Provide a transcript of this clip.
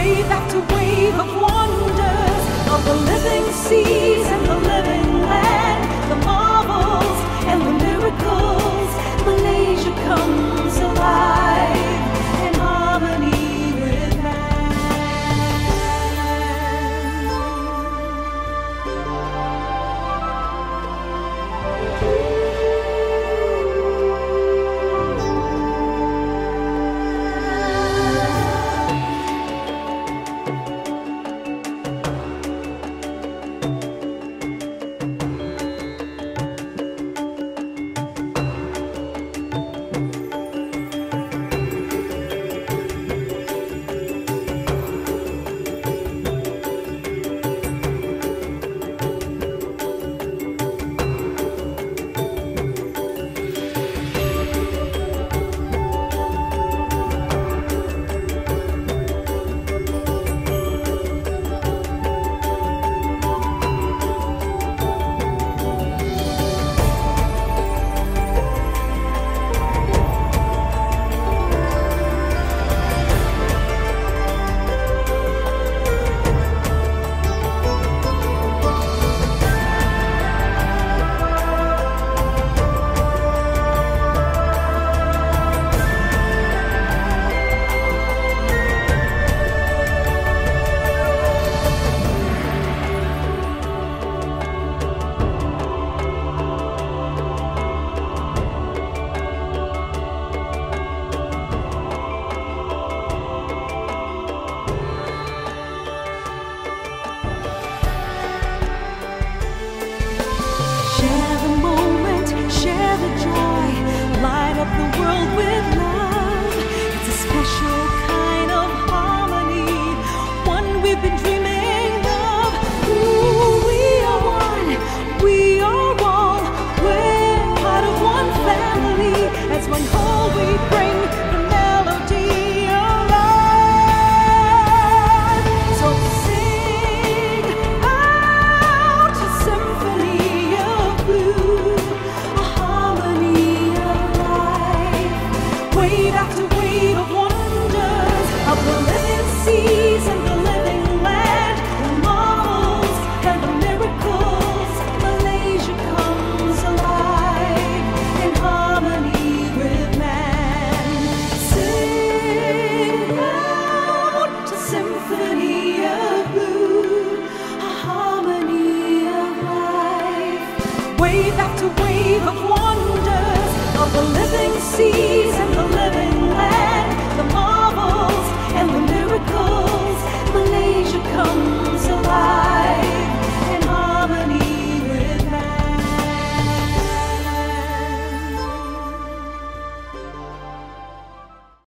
wave after wave of wonders of the living seas. a wave of wonders of the living seas